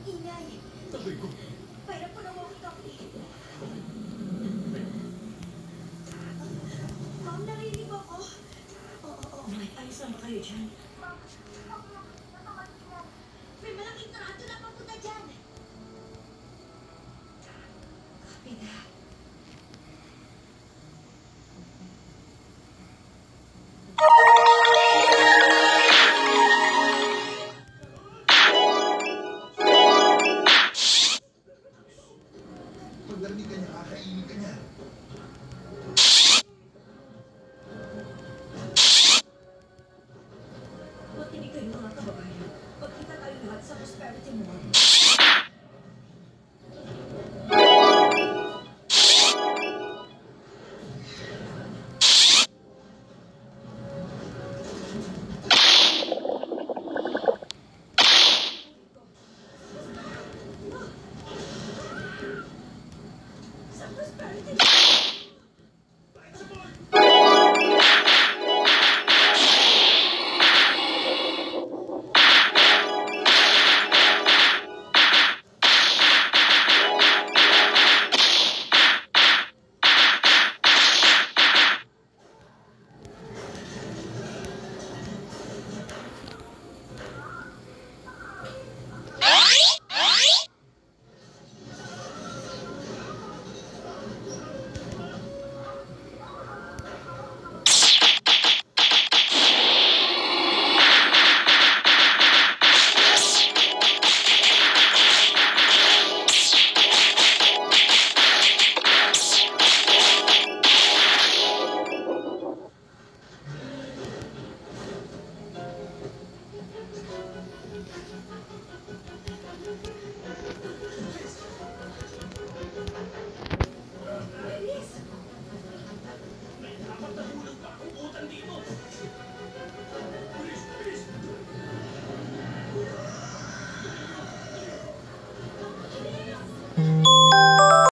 ang ingay. Tagoy ko. Pahirap ko na walkie-talkie. Ma'am, narinig mo ako? Oo, oo. May ayos lang ba kayo dyan? Ma'am, may malaking trato na papunta dyan. Ka niya. Makinig kayo mga kababayan. Magkita tayo lahat sa prosperity mall. Thank you.